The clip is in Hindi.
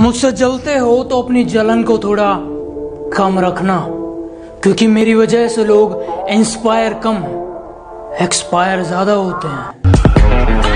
मुझसे जलते हो तो अपनी जलन को थोड़ा कम रखना, क्योंकि मेरी वजह से लोग इंस्पायर कम एक्सपायर ज़्यादा होते हैं।